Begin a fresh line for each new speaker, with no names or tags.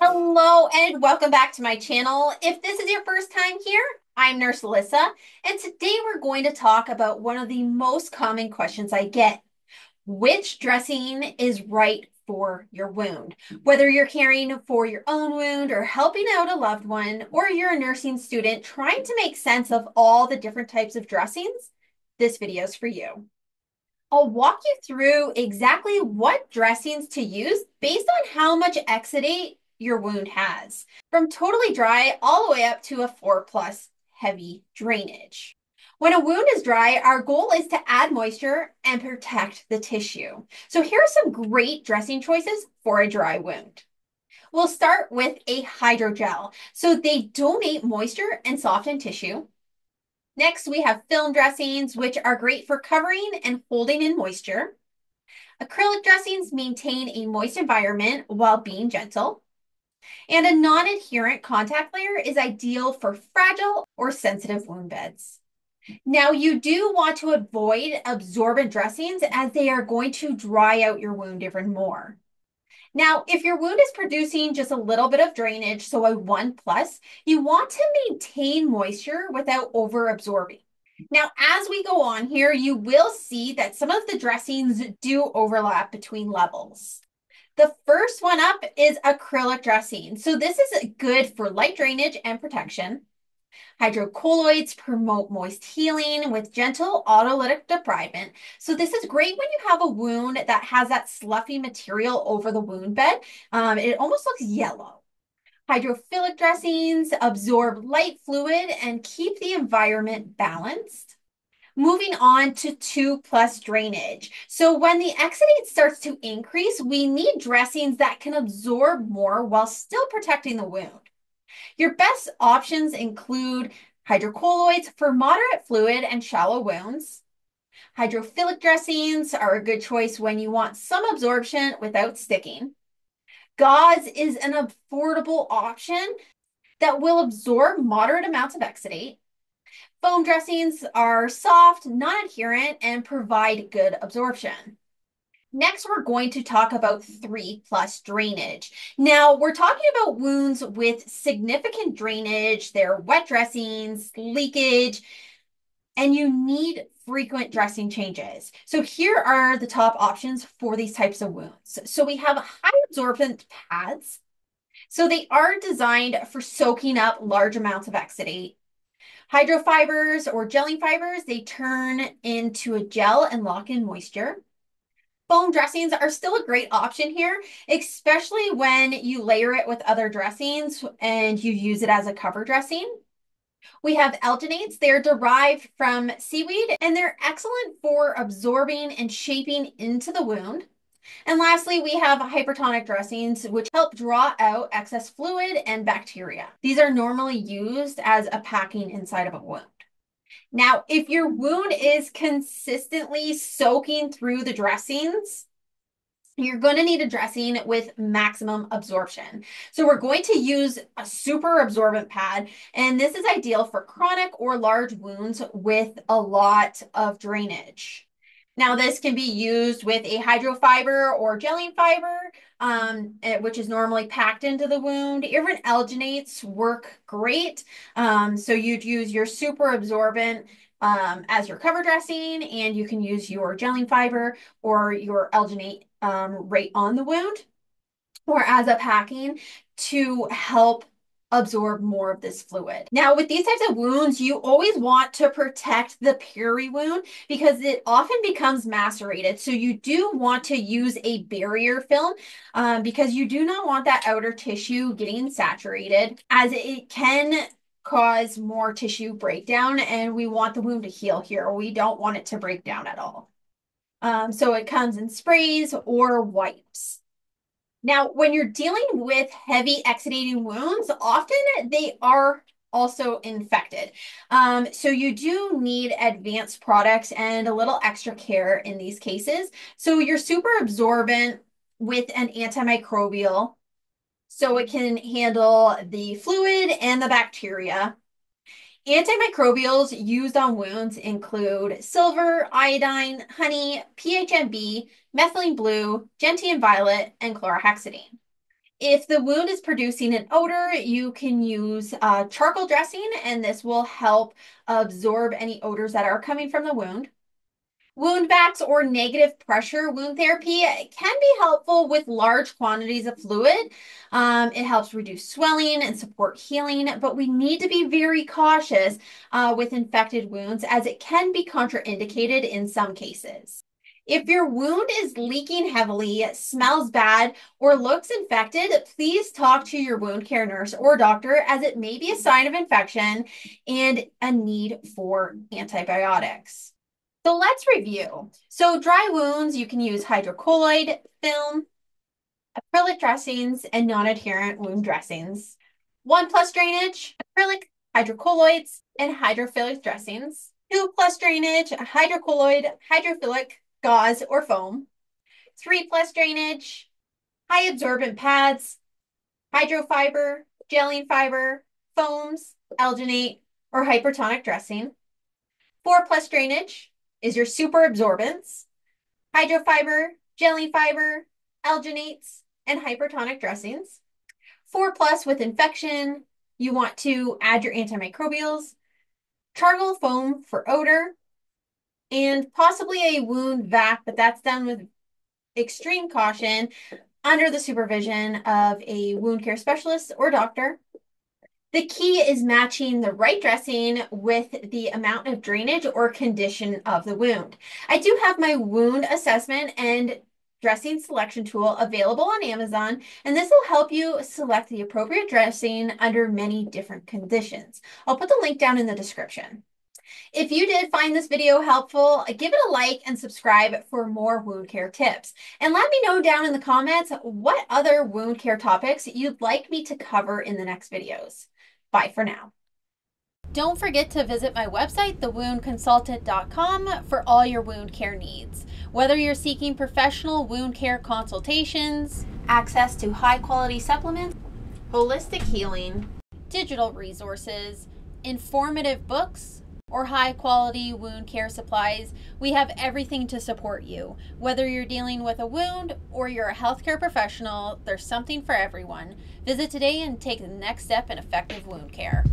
Hello and welcome back to my channel. If this is your first time here, I'm Nurse Alyssa, and today we're going to talk about one of the most common questions I get. Which dressing is right for your wound? Whether you're caring for your own wound or helping out a loved one, or you're a nursing student trying to make sense of all the different types of dressings, this video is for you. I'll walk you through exactly what dressings to use based on how much exudate your wound has, from totally dry all the way up to a four plus heavy drainage. When a wound is dry, our goal is to add moisture and protect the tissue. So here are some great dressing choices for a dry wound. We'll start with a hydrogel. So they donate moisture and soften tissue. Next, we have film dressings, which are great for covering and holding in moisture. Acrylic dressings maintain a moist environment while being gentle. And a non-adherent contact layer is ideal for fragile or sensitive wound beds. Now, you do want to avoid absorbent dressings as they are going to dry out your wound even more. Now, if your wound is producing just a little bit of drainage, so a one plus, you want to maintain moisture without over absorbing. Now, as we go on here, you will see that some of the dressings do overlap between levels. The first one up is acrylic dressing. So this is good for light drainage and protection. Hydrocolloids promote moist healing with gentle autolytic debridement. So this is great when you have a wound that has that sloughy material over the wound bed. Um, it almost looks yellow. Hydrophilic dressings absorb light fluid and keep the environment balanced. Moving on to two plus drainage. So when the exudate starts to increase, we need dressings that can absorb more while still protecting the wound. Your best options include hydrocolloids for moderate fluid and shallow wounds. Hydrophilic dressings are a good choice when you want some absorption without sticking. Gauze is an affordable option that will absorb moderate amounts of exudate. Foam dressings are soft, non-adherent, and provide good absorption. Next, we're going to talk about three plus drainage. Now, we're talking about wounds with significant drainage, they're wet dressings, leakage, and you need frequent dressing changes. So here are the top options for these types of wounds. So we have high absorbent pads. So they are designed for soaking up large amounts of exudate. Hydrofibers or gelling fibers, they turn into a gel and lock in moisture. Foam dressings are still a great option here, especially when you layer it with other dressings and you use it as a cover dressing. We have alginates. They're derived from seaweed and they're excellent for absorbing and shaping into the wound. And lastly, we have hypertonic dressings, which help draw out excess fluid and bacteria. These are normally used as a packing inside of a wound. Now, if your wound is consistently soaking through the dressings, you're going to need a dressing with maximum absorption. So we're going to use a super absorbent pad, and this is ideal for chronic or large wounds with a lot of drainage. Now, this can be used with a hydrofiber or gelling fiber, um, eh, which is normally packed into the wound. Even alginates work great. Um, so you'd use your super absorbent um, as your cover dressing, and you can use your gelling fiber or your alginate um, right on the wound or as a packing to help absorb more of this fluid. Now, with these types of wounds, you always want to protect the peri wound because it often becomes macerated. So you do want to use a barrier film um, because you do not want that outer tissue getting saturated as it can cause more tissue breakdown and we want the wound to heal here. We don't want it to break down at all. Um, so it comes in sprays or wipes. Now, when you're dealing with heavy exudating wounds, often they are also infected. Um, so you do need advanced products and a little extra care in these cases. So you're super absorbent with an antimicrobial so it can handle the fluid and the bacteria. Antimicrobials used on wounds include silver, iodine, honey, PHMB, methylene blue, gentian violet, and chlorhexidine. If the wound is producing an odor, you can use uh, charcoal dressing, and this will help absorb any odors that are coming from the wound. Wound vacs or negative pressure wound therapy can be helpful with large quantities of fluid. Um, it helps reduce swelling and support healing, but we need to be very cautious uh, with infected wounds as it can be contraindicated in some cases. If your wound is leaking heavily, smells bad, or looks infected, please talk to your wound care nurse or doctor as it may be a sign of infection and a need for antibiotics. So let's review. So dry wounds, you can use hydrocolloid film, acrylic dressings, and non-adherent wound dressings. One plus drainage, acrylic, hydrocolloids, and hydrophilic dressings. Two plus drainage, hydrocolloid, hydrophilic, gauze, or foam. Three plus drainage, high absorbent pads, hydrofiber, gelling fiber, foams, alginate, or hypertonic dressing. Four plus drainage, is your super absorbents, hydrofiber, gelling fiber, alginates, and hypertonic dressings. Four plus with infection, you want to add your antimicrobials, charcoal foam for odor, and possibly a wound vac, but that's done with extreme caution under the supervision of a wound care specialist or doctor. The key is matching the right dressing with the amount of drainage or condition of the wound. I do have my wound assessment and dressing selection tool available on Amazon, and this will help you select the appropriate dressing under many different conditions. I'll put the link down in the description. If you did find this video helpful, give it a like and subscribe for more wound care tips. And let me know down in the comments what other wound care topics you'd like me to cover in the next videos. Bye for now. Don't forget to visit my website, thewoundconsultant.com, for all your wound care needs. Whether you're seeking professional wound care consultations, access to high quality supplements, holistic healing, digital resources, informative books, or high quality wound care supplies, we have everything to support you. Whether you're dealing with a wound or you're a healthcare professional, there's something for everyone. Visit today and take the next step in effective wound care.